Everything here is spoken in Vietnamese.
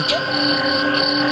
chết.